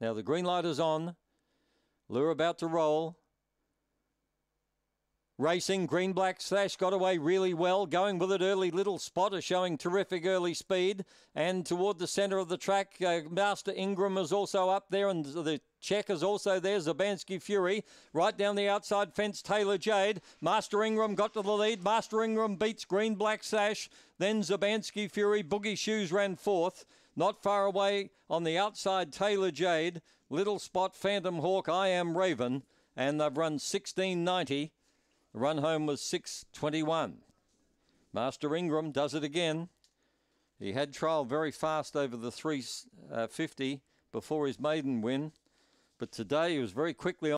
Now the green light is on. Lure about to roll. Racing, green black slash got away really well. Going with it early, little spotter showing terrific early speed. And toward the centre of the track, uh, Master Ingram is also up there, and the check is also there. Zabansky Fury right down the outside fence. Taylor Jade, Master Ingram got to the lead. Master Ingram beats green black slash. Then Zabansky Fury, Boogie Shoes ran fourth. Not far away on the outside, Taylor Jade, Little Spot, Phantom Hawk, I Am Raven, and they've run 1690. The run home was 621. Master Ingram does it again. He had trial very fast over the 350 before his maiden win, but today he was very quickly